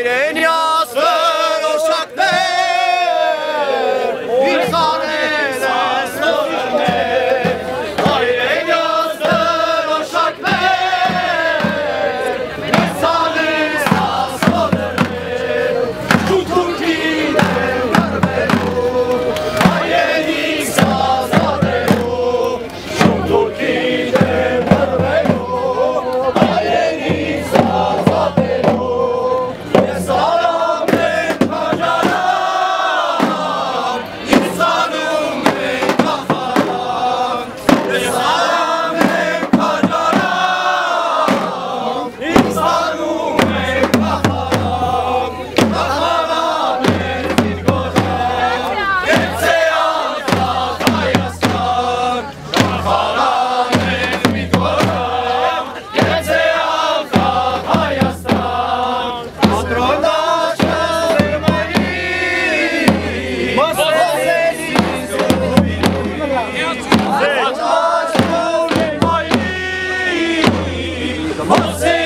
excited.